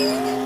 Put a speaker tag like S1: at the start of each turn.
S1: you.